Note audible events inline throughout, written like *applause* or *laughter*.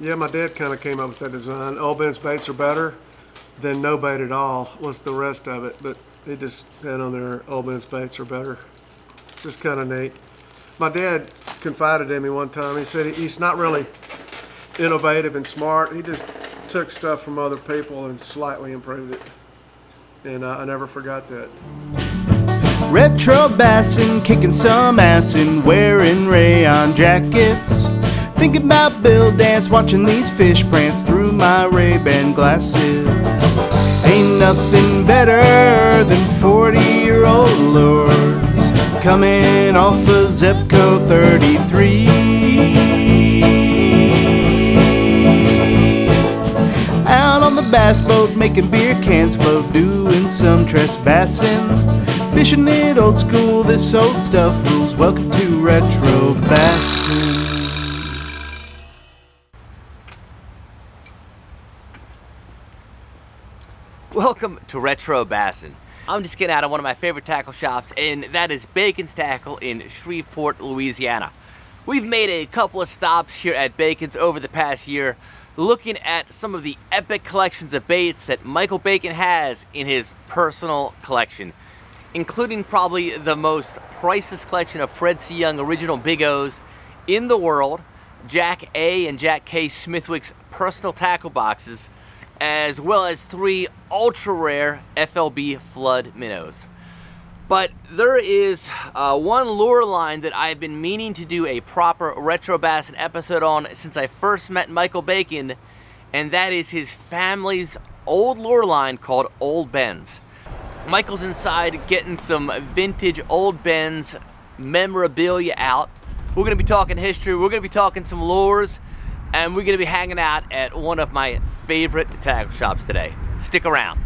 Yeah, my dad kind of came up with that design. Old Ben's baits are better than no bait at all was the rest of it, but they just had on there Old Ben's baits are better. Just kind of neat. My dad confided in me one time. He said he's not really innovative and smart. He just took stuff from other people and slightly improved it. And uh, I never forgot that. Retro bassin', kicking some ass and wearing rayon jackets. Thinking about Bill Dance, watching these fish prance through my Ray-Ban glasses. Ain't nothing better than 40 year old lures coming off of Zebco 33. Out on the bass boat, making beer cans float, doing some trespassing. Fishing it old school, this old stuff rules. Welcome to Retro Bassin'. Welcome to Retro Bassin. I'm just getting out of one of my favorite tackle shops, and that is Bacon's Tackle in Shreveport, Louisiana. We've made a couple of stops here at Bacon's over the past year, looking at some of the epic collections of baits that Michael Bacon has in his personal collection, including probably the most priceless collection of Fred C. Young original Big O's in the world, Jack A. and Jack K. Smithwick's personal tackle boxes, as well as three ultra rare FLB flood minnows. But there is uh, one lure line that I've been meaning to do a proper retro bassin episode on since I first met Michael Bacon, and that is his family's old lure line called Old Ben's. Michael's inside getting some vintage Old Ben's memorabilia out. We're gonna be talking history, we're gonna be talking some lures, and we're gonna be hanging out at one of my favorite tackle shops today. Stick around.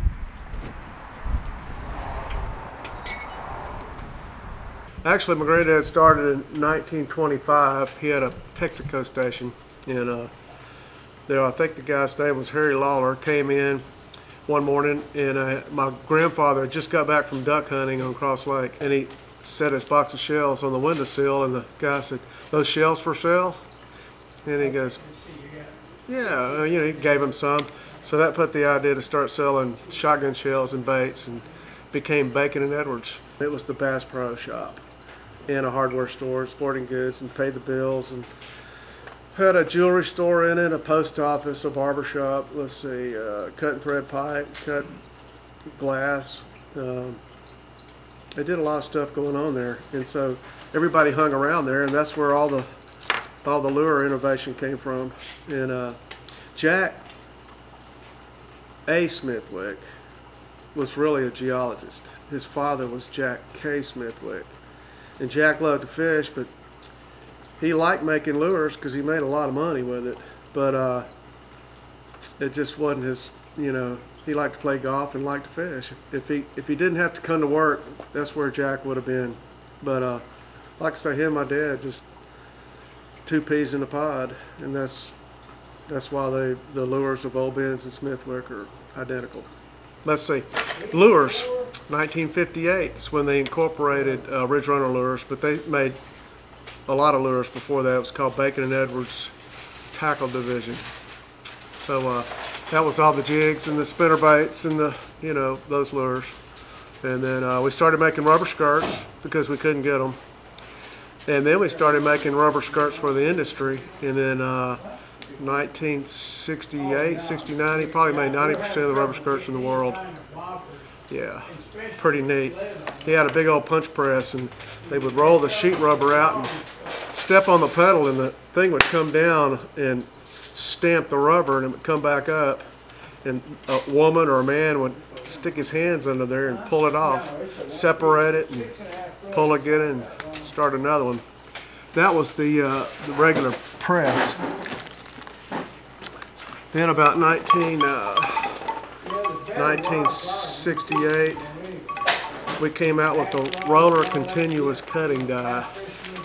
Actually, my granddad started in 1925. He had a Texaco station, and uh, there, I think the guy's name was Harry Lawler. Came in one morning, and uh, my grandfather just got back from duck hunting on Cross Lake, and he set his box of shells on the windowsill, and the guy said, "Those shells for sale?" And he goes, "Yeah." Uh, you know, he gave him some. So that put the idea to start selling shotgun shells and baits, and became Bacon and Edwards. It was the Bass Pro shop in a hardware store, sporting goods, and paid the bills, and had a jewelry store in it, a post office, a barber shop. Let's see, uh, cut and thread pipe, cut glass. Um, they did a lot of stuff going on there, and so everybody hung around there, and that's where all the all the lure innovation came from. And uh, Jack A. Smithwick was really a geologist. His father was Jack K. Smithwick. And Jack loved to fish, but he liked making lures because he made a lot of money with it. But uh, it just wasn't his, you know, he liked to play golf and liked to fish. If he if he didn't have to come to work, that's where Jack would have been. But uh, like I say, him and my dad just two peas in a pod, and that's that's why they the lures of Old Ben's and Smithwick are identical. Let's see, lures. 1958 is when they incorporated uh, Ridge Runner lures, but they made a lot of lures before that. It was called Bacon and Edwards Tackle Division. So uh, that was all the jigs and the spinner baits and the, you know, those lures. And then uh, we started making rubber skirts because we couldn't get them. And then we started making rubber skirts for the industry. And then uh, 1968, 69, he probably made 90% of the rubber skirts in the world. Yeah, pretty neat. He had a big old punch press and they would roll the sheet rubber out and step on the pedal and the thing would come down and stamp the rubber and it would come back up and a woman or a man would stick his hands under there and pull it off, separate it and pull again and start another one. That was the, uh, the regular press. Then about 19, uh, 1968, we came out with the roller continuous cutting die.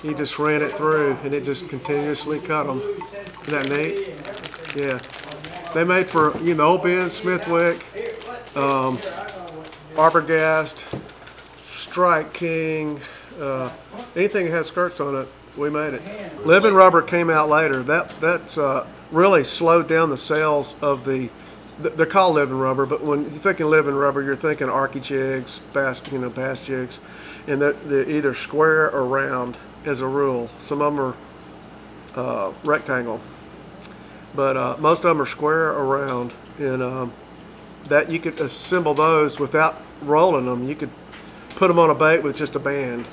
You just ran it through and it just continuously cut them. Isn't that neat? Yeah. They made for, you know, Ben, Smithwick, um, Arbogast, Strike King, uh, anything that has skirts on it, we made it. Living Rubber came out later. That That's uh, really slowed down the sales of the. They're called living rubber, but when you're thinking living rubber, you're thinking Arkie jigs, bass, you know, bass jigs, and they're, they're either square or round as a rule. Some of them are uh, rectangle, but uh, most of them are square or round, and um, that you could assemble those without rolling them. You could put them on a bait with just a band,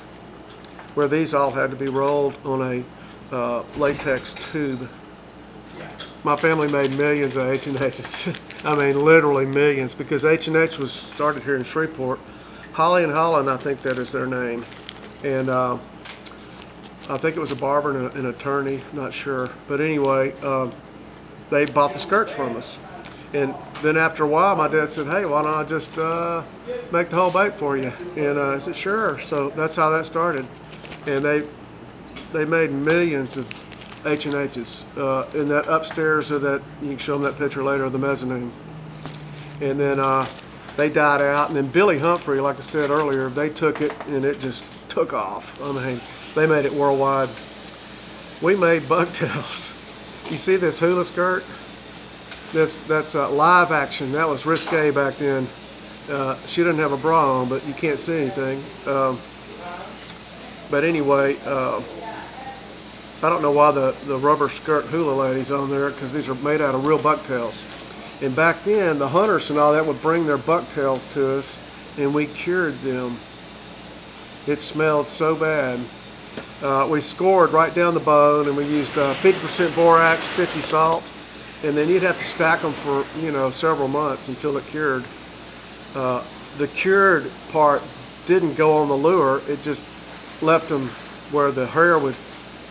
where these all had to be rolled on a uh, latex tube. My family made millions of H and H's. *laughs* I mean, literally millions, because H and H was started here in Shreveport. Holly and Holland, I think that is their name, and uh, I think it was a barber and a, an attorney, not sure. But anyway, um, they bought the skirts from us. And then after a while, my dad said, "Hey, why don't I just uh, make the whole bait for you?" And uh, I said, "Sure." So that's how that started. And they they made millions of H and H's uh, in that upstairs of that. You can show them that picture later of the mezzanine. And then uh, they died out. And then Billy Humphrey, like I said earlier, they took it and it just took off. I mean, they made it worldwide. We made bucktails. *laughs* You see this hula skirt? That's that's uh, live action. That was risque back then. Uh, she didn't have a bra on, but you can't see anything. Um, but anyway, uh, I don't know why the, the rubber skirt hula ladies on there because these are made out of real bucktails. And back then, the hunters and all that would bring their bucktails to us, and we cured them. It smelled so bad. Uh, we scored right down the bone, and we used uh, 50% borax, 50 salt, and then you'd have to stack them for you know several months until it cured. Uh, the cured part didn't go on the lure; it just left them where the hair would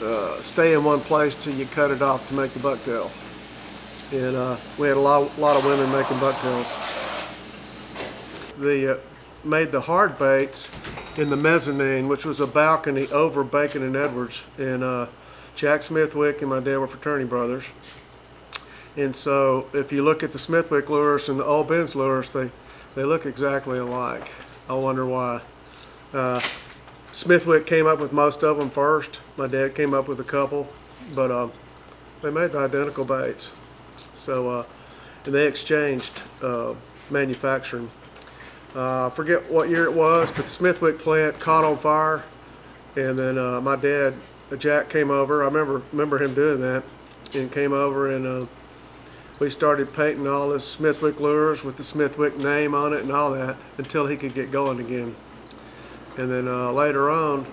uh, stay in one place till you cut it off to make the bucktail. And uh, we had a lot, lot of women making bucktails. The uh, made the hard baits in the mezzanine, which was a balcony over Bacon and Edwards. And uh, Jack Smithwick and my dad were fraternity brothers. And so if you look at the Smithwick lures and the Old Ben's lures, they, they look exactly alike. I wonder why. Uh, Smithwick came up with most of them first. My dad came up with a couple, but uh, they made the identical baits. So, uh, and they exchanged uh, manufacturing. Uh, I forget what year it was, but the Smithwick plant caught on fire, and then uh, my dad, uh, Jack, came over. I remember remember him doing that, and came over and uh, we started painting all his Smithwick lures with the Smithwick name on it and all that until he could get going again. And then uh, later on,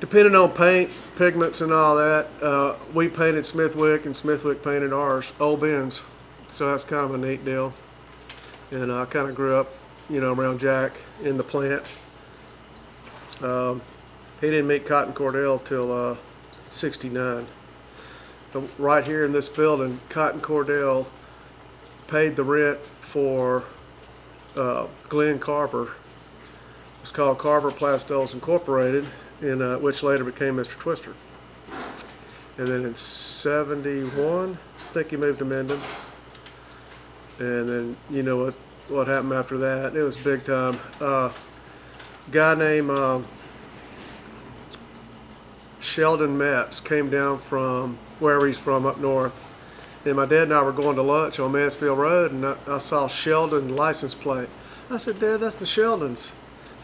depending on paint, pigments, and all that, uh, we painted Smithwick and Smithwick painted ours, Old Ben's. So that's kind of a neat deal. And I kind of grew up, you know, around Jack in the plant. Um, he didn't meet Cotton Cordell till uh, 69. Uh, Right here in this building, Cotton Cordell paid the rent for uh, Glenn Carver. It's called Carver Plastells Incorporated, and uh, which later became Mr. Twister. And then in '71, I think he moved to Minden. And then you know what what happened after that? It was big time. Uh, guy named um Sheldon Metz came down from wherever he's from up north. And my dad and I were going to lunch on Mansfield Road, and I, I saw Sheldon license plate. I said, Dad, that's the Sheldons.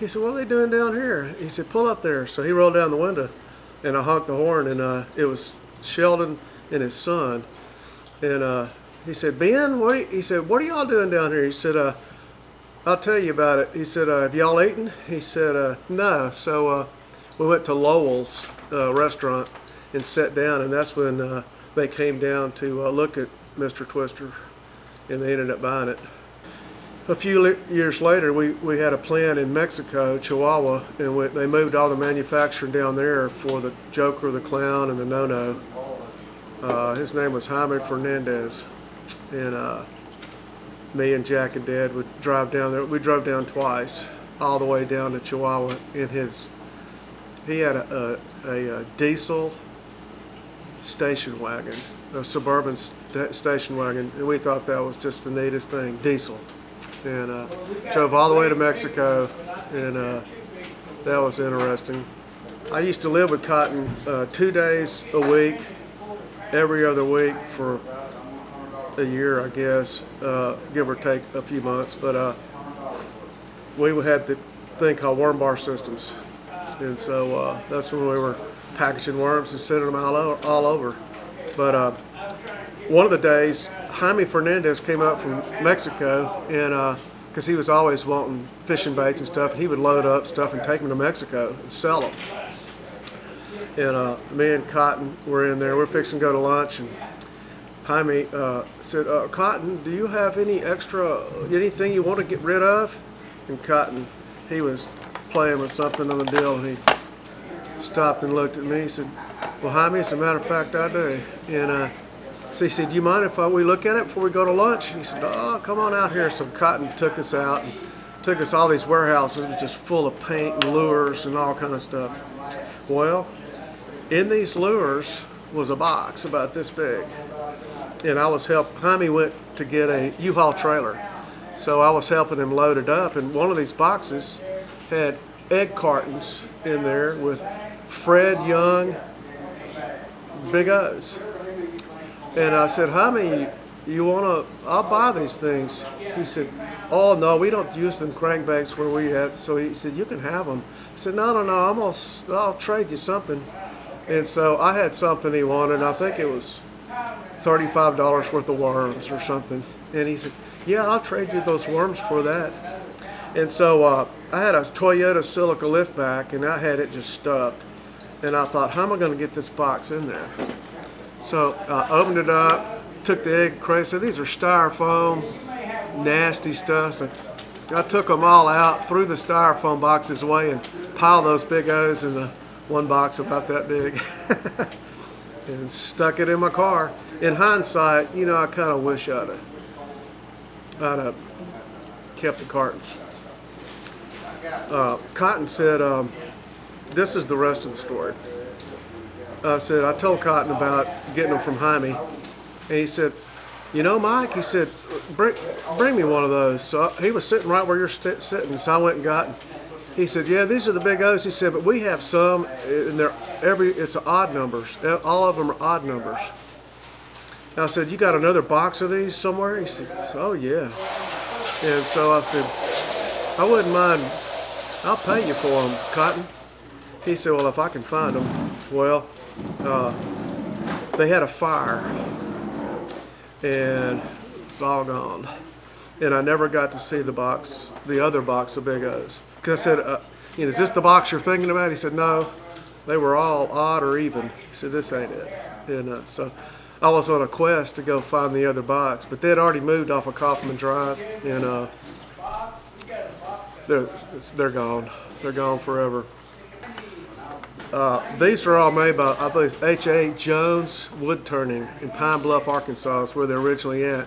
He said, What are they doing down here? He said, Pull up there. So he rolled down the window, and I honked the horn, and uh, it was Sheldon and his son. And uh, he said, Ben, what? He said, What are y'all doing down here? He said, uh, I'll tell you about it. He said, uh, Have y'all eaten? He said, uh, No. So uh, we went to Lowell's restaurant and sat down, and that's when they came down to look at Mr. Twister, and they ended up buying it. A few years later, we, we had a plant in Mexico, Chihuahua, and we, they moved all the manufacturing down there for the Joker, the Clown, and the No No. Uh, his name was Jaime Fernandez, and uh, me and Jack and Dad would drive down there. We drove down twice, all the way down to Chihuahua in his. He had a, a, a, uh diesel station wagon, a suburban sta- station wagon, and we thought that was just the neatest thing, diesel. And uh, drove all the way to Mexico, and uh, that was interesting. I used to live with Cotton uh, two days a week, every other week for a year, I guess, uh, give or take a few months. But uh, we had the thing called worm bar systems, and so uh, that's when we were packaging worms and sending them all over. All over. But one of the days, Jaime Fernandez came up from Mexico, and because he was always wanting fishing baits and stuff, and he would load up stuff and take them to Mexico and sell them. And uh, me and Cotton were in there. We're fixing to go to lunch, and Jaime uh, said, uh, "Cotton, do you have any extra, anything you want to get rid of?" And Cotton, he was playing with something on the deal. He stopped and looked at me. He said, "Well, Jaime, as a matter of fact, I do." And uh, so he said, "Do you mind if we look at it before we go to lunch?" And he said, "Oh, come on out here." So Cotton took us out and took us all these warehouses, It was just full of paint and lures and all kind of stuff. Well, in these lures was a box about this big, and I was help. Jaime went to get a U-Haul trailer, so I was helping him load it up. And one of these boxes had egg cartons in there with Fred Young Big O's. And I said, Jaime, you want to, I'll buy these things. He said, oh no, we don't use them crankbaits where we at. So he said, you can have them. I said, no, no, no, I'm gonna, I'll trade you something. And so I had something he wanted. I think it was $35 worth of worms or something. And he said, yeah, I'll trade you those worms for that. And so uh, I had a Toyota Celica liftback and I had it just stuffed. And I thought, how am I going to get this box in there? So I opened it up, took the egg crate, said these are styrofoam, nasty stuff. So I took them all out, threw the styrofoam boxes away, and piled those big O's in the one box about that big, *laughs* and stuck it in my car. In hindsight, you know, I kind of wish I'd have, I'd have kept the cartons. Uh, Cotton said, um, "This is the rest of the story." I said, I told Cotton about getting them from Jaime, and he said, you know, Mike, he said, bring, bring me one of those. So he was sitting right where you're st- sitting, so I went and got him. He said, yeah, these are the big O's. He said, but we have some, and they're every, it's odd numbers. All of them are odd numbers. And I said, you got another box of these somewhere? He said, oh yeah. And so I said, I wouldn't mind, I'll pay you for them, Cotton. He said, well, if I can find them. Well, uh, they had a fire and it's all gone. And I never got to see the box, the other box of Big O's. Because I said, uh, you know, is this the box you're thinking about? He said, no, they were all odd or even. He said, this ain't it. And uh, so I was on a quest to go find the other box, but they had already moved off of Kaufman Drive, and uh, they're, they're gone. They're gone forever. Uh, these are all made by, I believe, H.A. Jones Wood Turning in Pine Bluff, Arkansas. Is where they're originally at.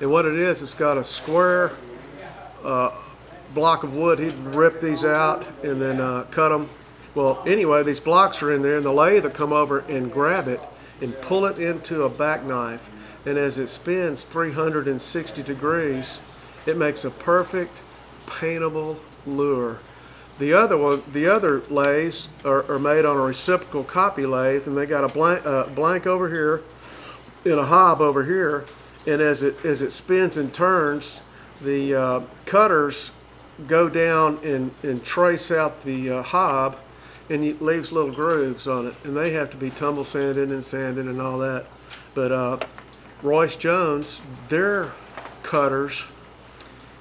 And what it is, it's got a square uh, block of wood. He'd rip these out and then uh, cut them. Well, anyway, these blocks are in there, and the lathe will come over and grab it and pull it into a back knife. And as it spins 360 degrees, it makes a perfect paintable lure. The other one, the other lathes are, are made on a reciprocal copy lathe, and they got a blank, uh, blank over here and a hob over here. And as it as it spins and turns, the uh, cutters go down and, and trace out the uh, hob, and it leaves little grooves on it, and they have to be tumble sanded and sanded and all that. But uh, Royce Jones, their cutters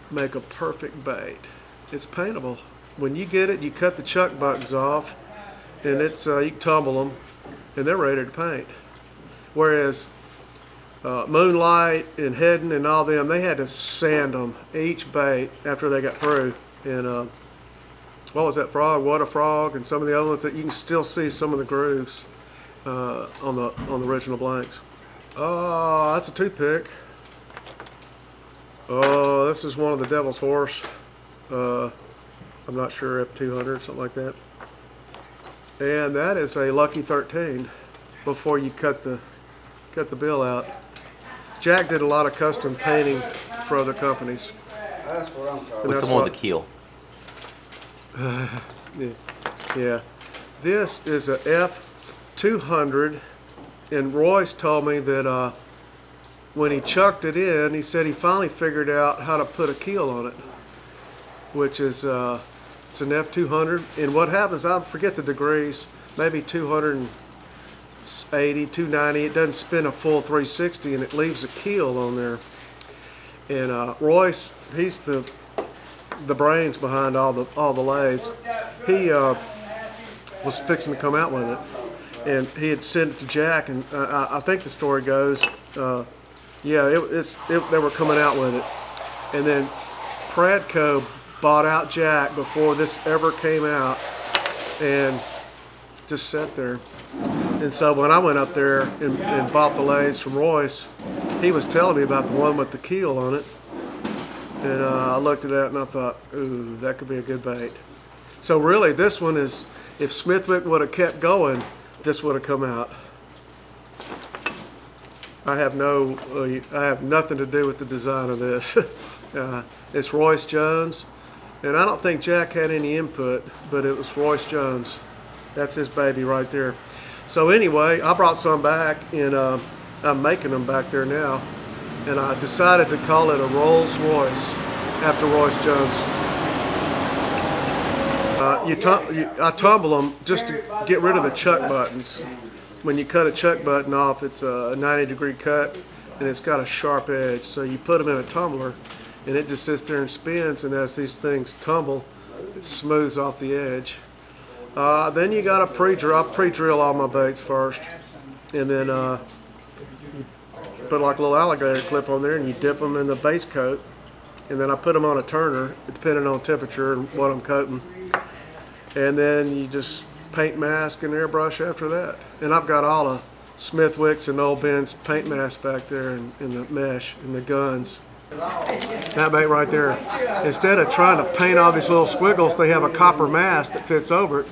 make a perfect bait. It's paintable when you get it, you cut the chuck buttons off, and it's uh, you tumble them, and they're ready to paint. Whereas uh, Moonlight and Heddon and all them, they had to sand them each bait after they got through. And uh, what was that frog? What a frog! And some of the other ones that you can still see some of the grooves uh, on the on the original blanks. Oh, that's a toothpick. Oh, this is one of the Devil's Horse. Uh, I'm not sure F200, something like that. And that is a Lucky 13 before you cut the cut the bill out. Jack did a lot of custom painting for other companies. That's what I'm talking What's the one with the keel? *sighs* yeah. yeah. This is a F200 and Royce told me that uh, when he chucked it in, he said he finally figured out how to put a keel on it, which is uh, it's an F200. And what happens, I forget the degrees, maybe 280, 290. It doesn't spin a full 360, and it leaves a keel on there. And uh, Royce, he's the the brains behind all the all the lathes. He uh, was fixing to come out with it, and he had sent it to Jack. And uh, I, think the story goes, uh, yeah, it, it's it, they were coming out with it, and then Pradco bought out Jack before this ever came out, and just sat there. And so when I went up there and, and bought the lathes from Royce, he was telling me about the one with the keel on it. And uh, I looked at that and I thought, ooh, that could be a good bait. So really, this one is, if Smithwick would have kept going, this would have come out. I have no, uh, I have nothing to do with the design of this. *laughs* uh, it's Royce Jones, and I don't think Jack had any input, but it was Royce Jones. That's his baby right there. So anyway, I brought some back, and uh, I'm making them back there now. And I decided to call it a Rolls Royce after Royce Jones. Uh, you, tum- you, I tumble them just to get rid of the chuck buttons. When you cut a chuck button off, it's a 90 degree cut and it's got a sharp edge. So you put them in a tumbler and it just sits there and spins. And as these things tumble, it smooths off the edge. Uh, then you got to pre-drill. I pre-drill all my baits first, and then uh, put like a little alligator clip on there, and you dip them in the base coat, and then I put them on a turner, depending on temperature and what I'm coating, and then you just paint mask and airbrush after that. And I've got all the Smithwicks and Old Ben's paint mask back there in, in the mesh and the guns. That bait right there. Instead of trying to paint all these little squiggles, they have a copper mask that fits over it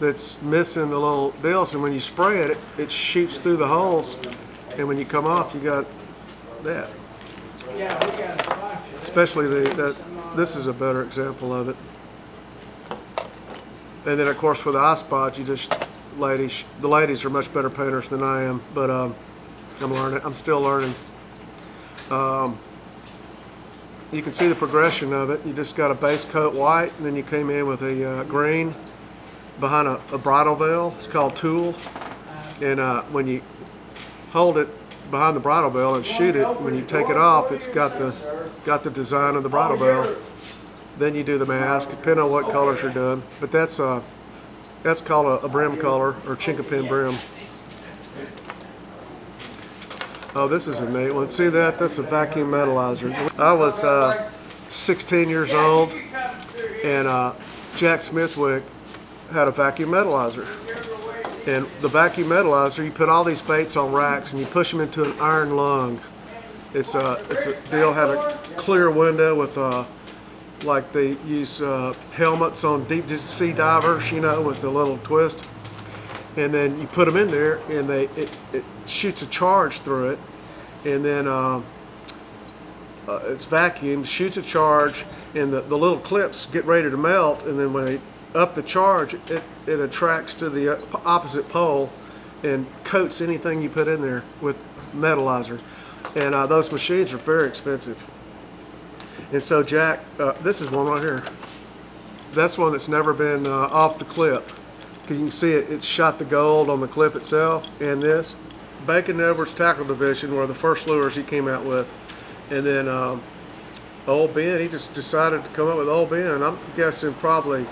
that's missing the little deals. And when you spray it, it, it shoots through the holes. And when you come off, you got that. Especially the, that, this is a better example of it. And then of course with the eye spot, you just, ladies, the ladies are much better painters than I am, but um, I'm learning, I'm still learning. Um, you can see the progression of it. You just got a base coat white, and then you came in with a uh, green behind a, a, bridle veil. It's called tulle. And uh, when you hold it behind the bridle veil and shoot it, when you take it off, it's got the got the design of the bridle veil. Then you do the mask, depending on what colors you're doing. But that's uh, that's called a, a brim color or chinkapin brim. Oh, this is a neat one. See that? That's a vacuum metalizer. I was uh, 16 years old, and uh, Jack Smithwick had a vacuum metalizer. And the vacuum metalizer, you put all these baits on racks and you push them into an iron lung. It's a, it's a deal had a clear window with uh, like they use uh, helmets on deep sea divers, you know, with the little twist and then you put them in there and they it, it shoots a charge through it and then uh, uh, it's vacuumed shoots a charge and the, the little clips get ready to melt and then when they up the charge it, it attracts to the uh, opposite pole and coats anything you put in there with metalizer. And uh, those machines are very expensive. And so Jack uh, this is one right here. That's one that's never been uh, off the clip you can see it, it shot the gold on the clip itself and this. Bacon Edwards Tackle Division were the first lures he came out with. And then um, Old Ben, he just decided to come up with Old Ben. I'm guessing probably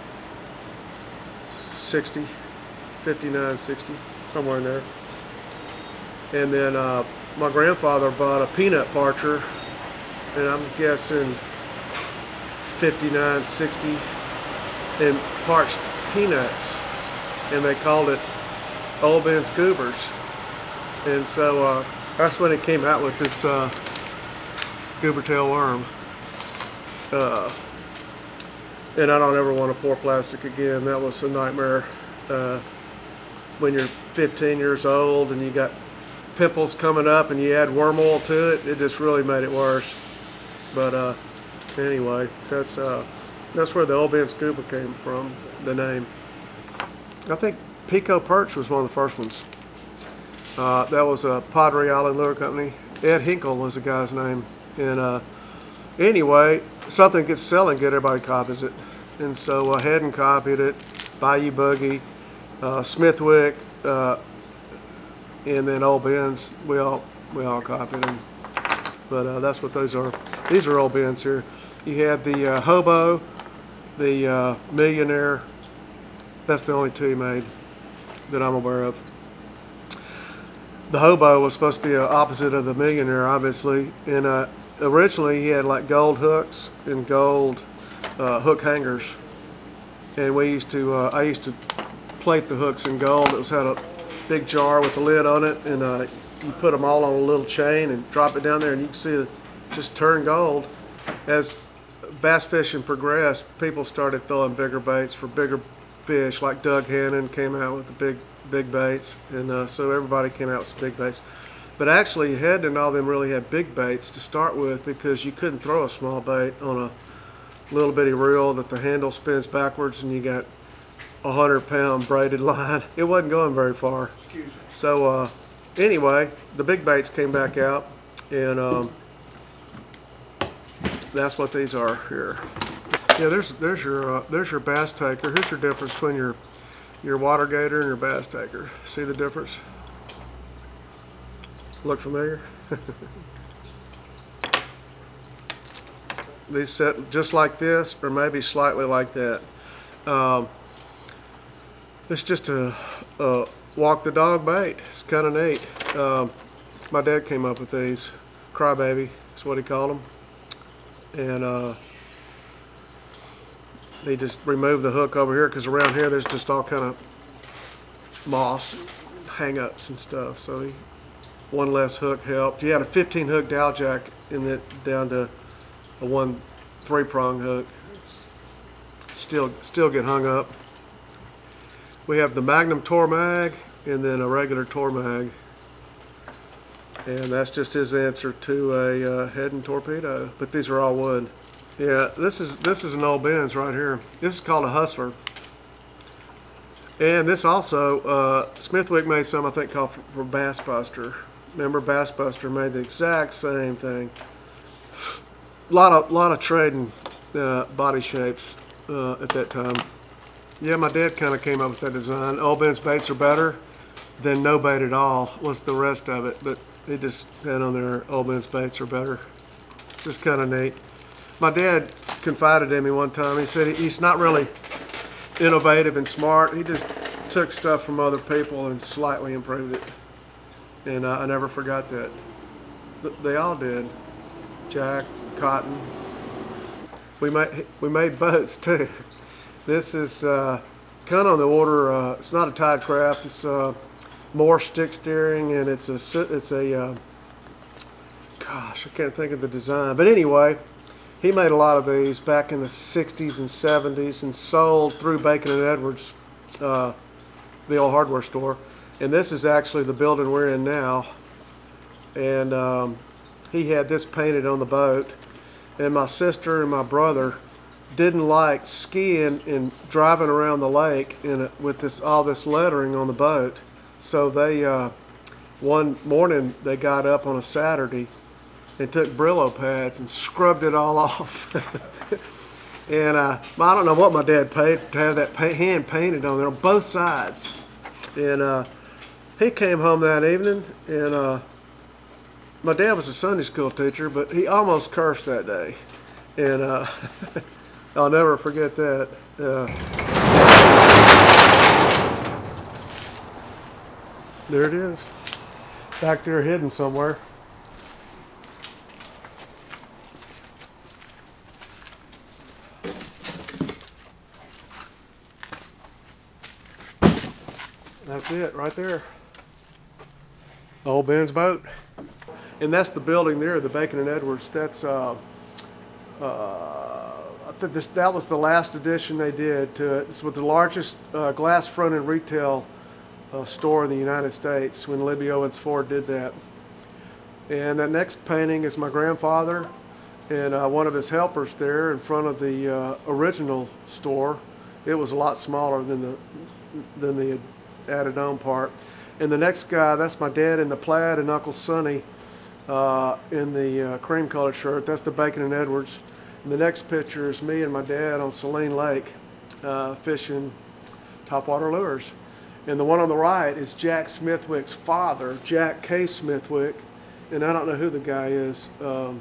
60, 59, 60, somewhere in there. And then uh, my grandfather bought a peanut parcher, and I'm guessing 59, 60, and parched peanuts and they called it Old Ben's Goobers. And so uh, that's when it came out with this uh, goober tail worm. Uh, and I don't ever want to pour plastic again. That was a nightmare. Uh, when you're 15 years old and you got pimples coming up and you add worm oil to it, it just really made it worse. But uh, anyway, that's uh, that's where the Old Ben's Goober came from, the name. I think Pico Perch was one of the first ones. Uh, that was a Padre Island Lure Company. Ed Hinkle was the guy's name. And uh, anyway, something gets selling good, everybody copies it. And so uh, Heddon copied it, Bayou Boogie, uh, Smithwick, uh, and then Old Ben's. We all we all copied them. But uh, that's what those are. These are old Ben's here. You have the uh, Hobo, the Millionaire. That's the only two he made that I'm aware of. The Hobo was supposed to be opposite of the Millionaire, obviously. And uh, originally he had like gold hooks and gold uh, hook hangers. And we used to, uh, I used to plate the hooks in gold. It was had a big jar with a lid on it, and uh, you put them all on a little chain and drop it down there, and you can see it just turn gold. As bass fishing progressed, people started throwing bigger baits for bigger fish, like Doug Hannon came out with the big big baits, and uh, so everybody came out with some big baits. But actually, Heddon all them really had big baits to start with because you couldn't throw a small bait on a little bitty reel that the handle spins backwards and you got a hundred pound braided *laughs* line. It wasn't going very far. So uh, anyway, the big baits came back out and um, that's what these are here. Yeah, there's there's your uh, there's your bass taker. Here's your difference between your your water gator and your bass taker. See the difference? Look familiar? *laughs* These set just like this or maybe slightly like that. Um, it's just a, a walk the dog bait. It's kind of neat. Um, my dad came up with these. Crybaby is what he called them. And uh, they just removed the hook over here because around here there's just all kind of moss hang-ups and stuff. So he, one less hook helped. He had a 15 hook dowel jack and it down to a one three prong hook. It's still still get hung up. We have the Magnum Tormag and then a regular Tormag. And that's just his answer to a uh, Heddon torpedo. But these are all wood. Yeah, this is this is an old Ben's right here. This is called a Hustler. And this also, uh, Smithwick made some I think called for, Bass Buster. Remember Bass Buster made the exact same thing. A lot of lot of trading uh, body shapes uh, at that time. Yeah, my dad kind of came up with that design. Old Ben's baits are better than no bait at all. Was the rest of it, but they just had on there. Old Ben's baits are better. Just kind of neat my dad confided in me one time. He said he's not really innovative and smart. He just took stuff from other people and slightly improved it. And uh, I never forgot that. They all did. Jack, Cotton. We made we made boats *laughs* too. This is uh, kind of on the order. Uh, it's not a tide craft. It's uh, more stick steering, and it's a it's a uh, gosh, I can't think of the design. But anyway, he made a lot of these back in the 60s and 70s and sold through Bacon and Edwards, uh, the old hardware store. And this is actually the building we're in now. And um, he had this painted on the boat. And my sister and my brother didn't like skiing and driving around the lake in with this all this lettering on the boat. So they uh, one morning they got up on a Saturday and took Brillo pads and scrubbed it all *laughs* off. and uh, I don't know what my dad paid to have that hand painted on there on both sides. And uh, he came home that evening, and uh, my dad was a Sunday school teacher, but he almost cursed that day. And uh, *laughs* I'll never forget that. Uh, there it is, back there hidden somewhere. That's it right there. Old Ben's boat. And that's the building there, the Bacon and Edwards. That's uh, uh, this that was the last addition they did to it. This was the largest uh, glass fronted retail uh, store in the United States when Libbey Owens Ford did that. And that next painting is my grandfather and uh, one of his helpers there in front of the uh, original store. It was a lot smaller than the than the added on part. And the next guy, that's my dad in the plaid and Uncle Sonny uh, in the uh, cream colored shirt. That's the Bacon and Edwards. And the next picture is me and my dad on Saline Lake uh, fishing topwater lures. And the one on the right is Jack Smithwick's father, Jack K. Smithwick. And I don't know who the guy is um,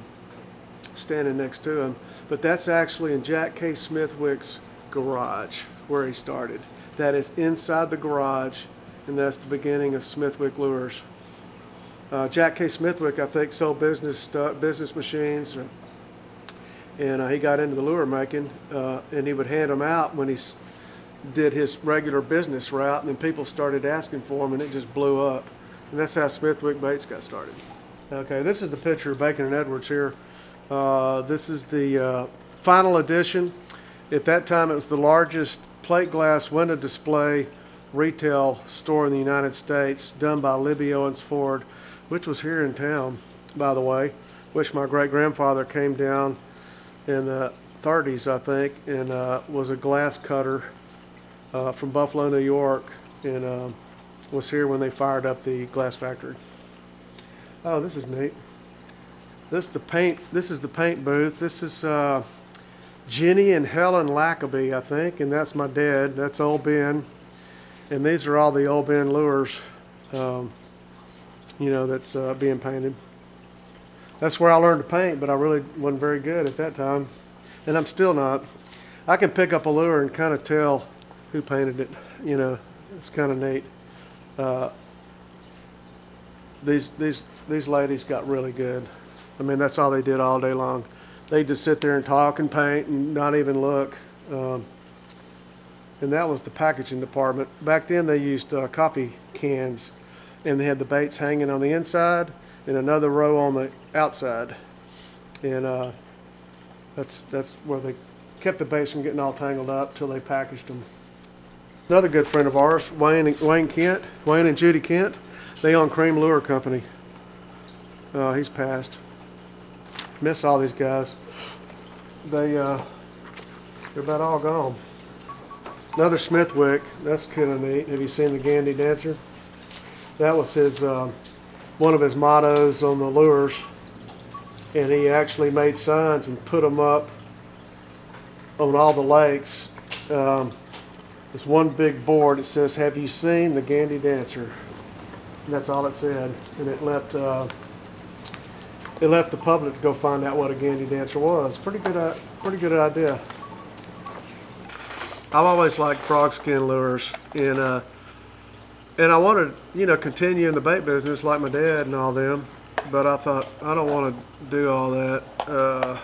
standing next to him, but that's actually in Jack K. Smithwick's garage where he started. That is inside the garage, and that's the beginning of Smithwick Lures. Uh, Jack K. Smithwick, I think, sold business uh, business machines, or, and uh, he got into the lure making, uh, and he would hand them out when he did his regular business route, and then people started asking for them, and it just blew up. And that's how Smithwick Baits got started. Okay, this is the picture of Bacon and Edwards here. Uh, this is the uh, final edition. At that time, it was the largest plate glass window display retail store in the United States, done by Libbey Owens Ford, which was here in town, by the way, which my great grandfather came down in the 30s, I think, and uh, was a glass cutter uh, from Buffalo, New York, and um was here when they fired up the glass factory. Oh, this is neat. This the paint. This is the paint booth. This is uh, Jenny and Helen Lackabee, I think, and that's my dad. That's old Ben, and these are all the old Ben lures. Um, you know, that's uh, being painted. That's where I learned to paint, but I really wasn't very good at that time, and I'm still not. I can pick up a lure and kind of tell who painted it. You know, it's kind of neat. Uh, these these these ladies got really good. I mean, that's all they did all day long. They just sit there and talk and paint and not even look. Um, and that was the packaging department. Back then, they used uh, coffee cans, and they had the baits hanging on the inside and another row on the outside. And uh, that's that's where they kept the baits from getting all tangled up till they packaged them. Another good friend of ours, Wayne Wayne Kent, Wayne and Judy Kent, they own Creme Lure Company. Uh, he's passed. Miss all these guys. They uh, they're about all gone. Another Smithwick. That's kind of neat. Have you seen the Gandy Dancer? That was his uh, one of his mottos on the lures, and he actually made signs and put them up on all the lakes. Um, this one big board. It says, "Have you seen the Gandy Dancer?" And that's all it said, and it left uh, it left the public to go find out what a Gandy Dancer was. Pretty good, uh, pretty good idea. I've always liked frog skin lures, and uh, and I wanted, you know, continue in the bait business like my dad and all them. But I thought I don't want to do all that. Uh,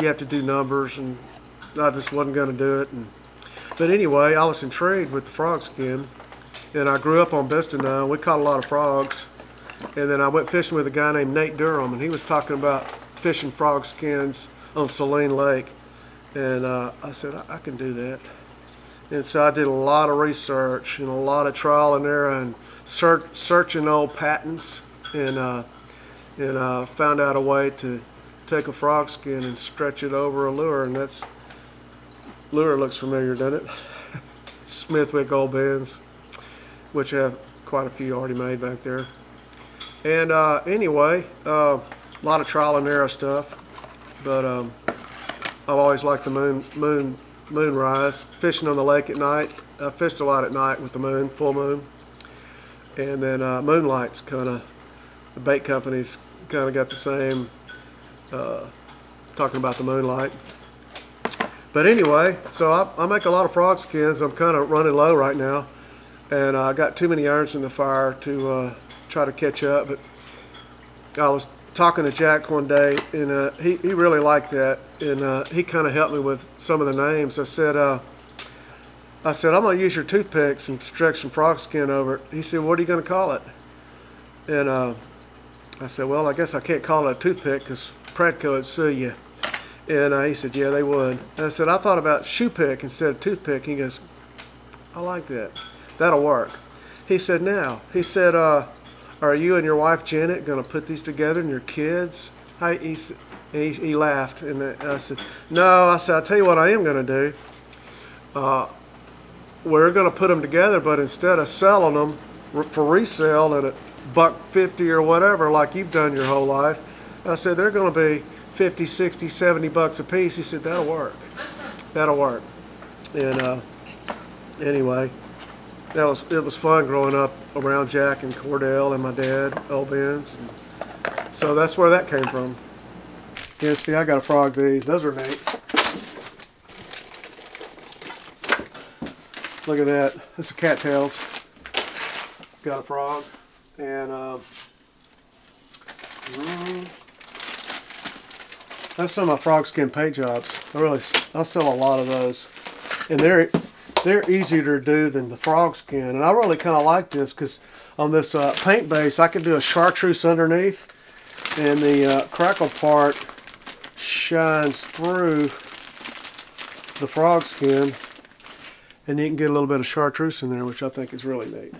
you have to do numbers, and I just wasn't going to do it. And but anyway, I was intrigued with the frog skin, and I grew up on Bistineau. We caught a lot of frogs, and then I went fishing with a guy named Nate Durham, and he was talking about fishing frog skins on Saline Lake, and uh, I said I, I can do that. And so I did a lot of research and a lot of trial and error and search, searching old patents and uh, and uh, found out a way to take a frog skin and stretch it over a lure and that's lure looks familiar doesn't it? *laughs* Smithwick Old Ben's which I have quite a few already made back there and uh, anyway uh, a lot of trial and error stuff but um, I've always liked the moon moon moonrise, fishing on the lake at night. I fished a lot at night with the moon, full moon. And then uh, moonlight's kind of, the bait companies kind of got the same, uh, talking about the moonlight. But anyway, so I, I make a lot of frog skins. I'm kind of running low right now. And I got too many irons in the fire to uh, try to catch up. But I was talking to Jack one day, and uh, he, he really liked that, and uh, he kind of helped me with some of the names. I said, uh, I said, I'm going to use your toothpicks and stretch some frog skin over it. He said, what are you going to call it? And uh, I said, well, I guess I can't call it a toothpick because Pradco would sue you. And uh, he said, yeah, they would. And I said, I thought about shoe pick instead of toothpick. He goes, I like that. That'll work. He said, now, he said, uh, are you and your wife Janet going to put these together and your kids? I, he, he, he laughed and I said, no. I said, I'll tell you what I am going to do. Uh, we're going to put them together, but instead of selling them, for resale at a buck 50 or whatever, like you've done your whole life. I said, they're going to be 50, 60, 70 bucks a piece. He said, that'll work. That'll work. And uh, anyway, that was it was fun growing up around Jack and Cordell and my dad, Ben's. And so that's where that came from. Yeah, see, I got a frog these. Those are neat. Look at that. This is cattails. Got a frog. And um, mm, that's some of my frog skin paint jobs. I really, I sell a lot of those. And they're they're easier to do than the frog skin. And I really kind of like this because on this uh, paint base, I can do a chartreuse underneath. And the uh, crackle part shines through the frog skin. And you can get a little bit of chartreuse in there, which I think is really neat.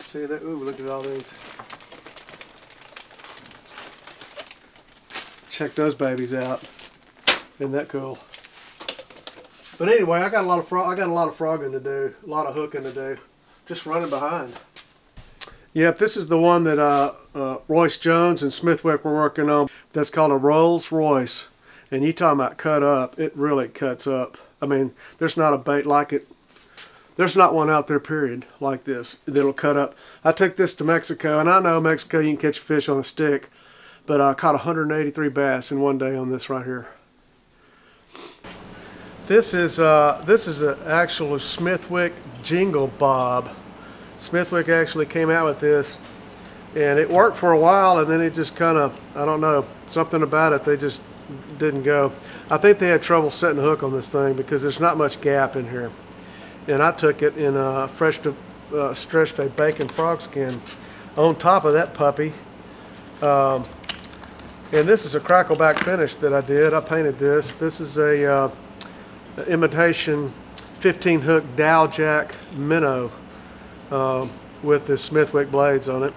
See that? Ooh, look at all these. Check those babies out. Isn't that cool? But anyway, I got a lot of frog. I got a lot of frogging to do, a lot of hooking to do, just running behind. Yep, this is the one that uh, uh, Royce Jones and Smithwick were working on. That's called a Rolls Royce, and you talking about cut up? It really cuts up. I mean, there's not a bait like it. There's not one out there, period, like this that'll cut up. I took this to Mexico, and I know Mexico you can catch fish on a stick, but I caught 183 bass in one day on this right here. This is uh, this is an actual Smithwick Jingle Bob. Smithwick actually came out with this, and it worked for a while, and then it just kind of I don't know something about it. They just didn't go. I think they had trouble setting a hook on this thing because there's not much gap in here. And I took it in a fresh to, uh, stretched a bacon frog skin on top of that puppy. Um, and this is a crackleback finish that I did. I painted this. This is a uh, imitation 15 hook Dowagiac minnow uh, with the Smithwick blades on it.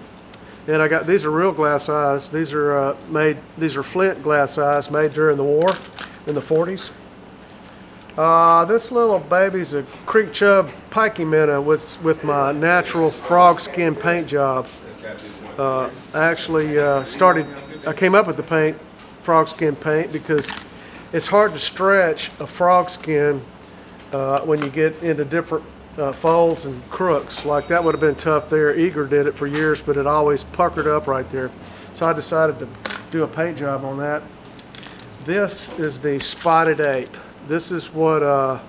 And I got these are real glass eyes. These are uh, made. These are flint glass eyes made during the war in the 40s. Uh, this little baby's a creek chub Pikie minnow with with my natural frog skin paint job. Uh, I actually uh, started. I came up with the paint frog skin paint because it's hard to stretch a frog skin uh, when you get into different uh, folds and crooks. Like that would have been tough there. Eager did it for years, but it always puckered up right there. So I decided to do a paint job on that. This is the spotted ape. This is what uh,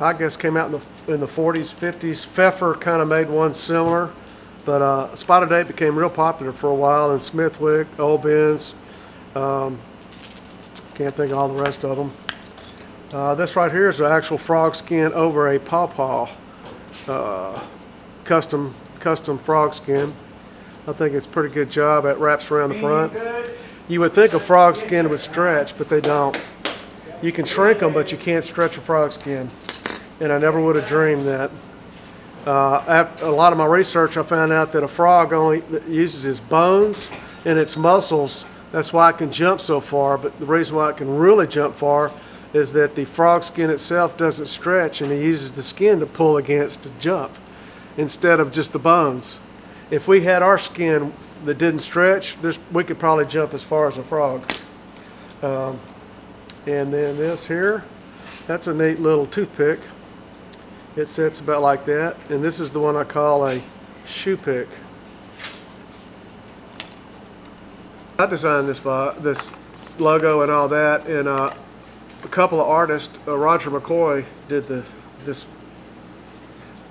I guess came out in the in the 40s, 50s. Pfeffer kind of made one similar, but uh, spotted ape became real popular for a while in Smithwick, Old Ben's. Um, can't think of all the rest of them. Uh, this right here is an actual frog skin over a pawpaw uh, custom custom frog skin. I think it's a pretty good job. It wraps around the front. You would think a frog skin would stretch, but they don't. You can shrink them, but you can't stretch a frog skin. And I never would have dreamed that. Uh, after a lot of my research, I found out that a frog only uses its bones and its muscles. That's why it can jump so far. But the reason why it can really jump far is that the frog skin itself doesn't stretch and it uses the skin to pull against to jump instead of just the bones. If we had our skin that didn't stretch, we could probably jump as far as a frog. Um, and then this here, that's a neat little toothpick. It sits about like that. And this is the one I call a shoe pick. I designed this, this logo and all that, and uh, a couple of artists, uh, Roger McCoy did the this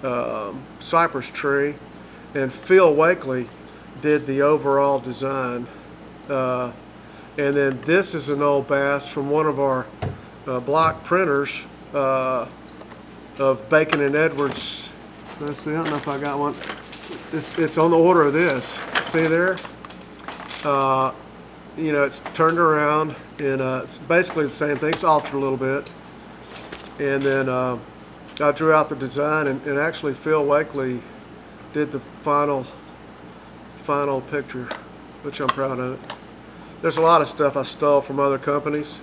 um, cypress tree, and Phil Wakely did the overall design. Uh, and then this is an old bass from one of our uh, block printers uh, of Bacon and Edwards. Let's see, I don't know if I got one. It's, it's on the order of this. See there? Uh, you know, it's turned around and uh, it's basically the same thing. It's altered a little bit. And then uh, I drew out the design and, and, actually Phil Wakely did the final final picture, which I'm proud of. There's a lot of stuff I stole from other companies,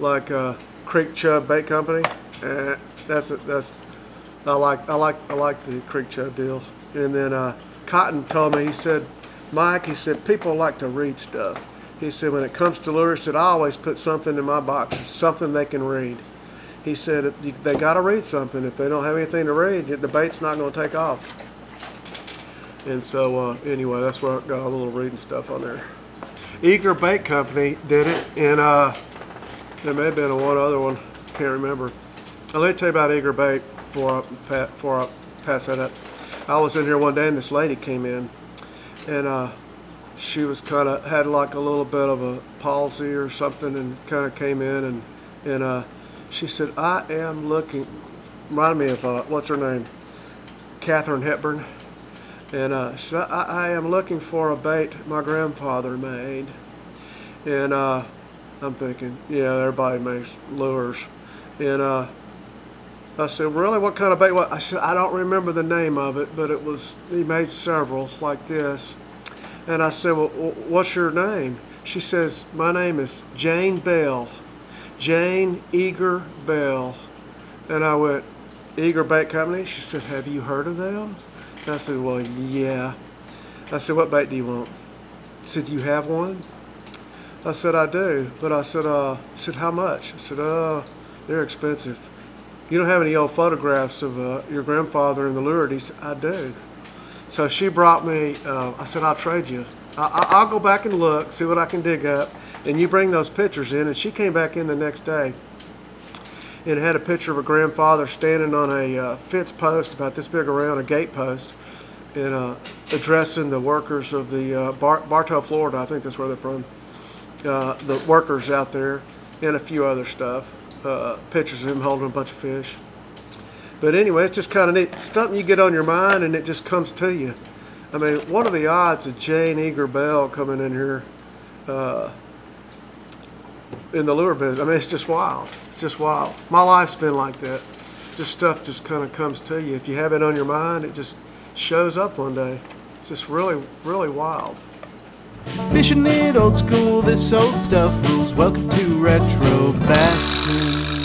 like uh, Creek Chub Bait Company. Eh, that's that's I like I like I like the creek chub deal. And then uh, Cotton told me he said, Mike, he said people like to read stuff. He said when it comes to lures, I always put something in my box, something they can read. He said they got to read something. If they don't have anything to read, the bait's not going to take off. And so uh, anyway, that's where I got a little reading stuff on there. Eager Bait Company did it, and uh, there may have been one other one. Can't remember. I'll let me tell you about Eager Bait before I, before I pass that up. I was in here one day and this lady came in, and uh, she was kind of had like a little bit of a palsy or something, and kind of came in and and uh, she said, "I am looking." Reminded me of uh, what's her name, Katharine Hepburn, and uh, she said, I, "I am looking for a bait my grandfather made," and uh, I'm thinking, yeah, everybody makes lures, and uh, I said, really, what kind of bait? What? I said, I don't remember the name of it, but it was, he made several like this. And I said, well, what's your name? She says, my name is Jane Bell. Jane Eager Bell. And I went, Eager Bait Company? She said, have you heard of them? And I said, well, yeah. I said, what bait do you want? She said, you have one? I said, I do. But I said, uh, said, how much? I said, uh, they're expensive you don't have any old photographs of uh, your grandfather in the lure? He said, I do. So she brought me, uh, I said, I'll trade you. I, will go back and look, see what I can dig up, and you bring those pictures in. And she came back in the next day and had a picture of her grandfather standing on a uh, fence post about this big around, a gate post, and uh, addressing the workers of the uh, Bar Bartow, Florida, I think that's where they're from, uh, the workers out there, and a few other stuff uh, pictures of him holding a bunch of fish. But anyway, it's just kind of neat. Something you get on your mind and it just comes to you. I mean, what are the odds of Jane Eager Bell coming in here uh, in the lure business? I mean, it's just wild. It's just wild. My life's been like that. Just stuff just kind of comes to you. If you have it on your mind, it just shows up one day. It's just really, really wild. Fishing it old school, this old stuff rules. Welcome to Retro Bassin'.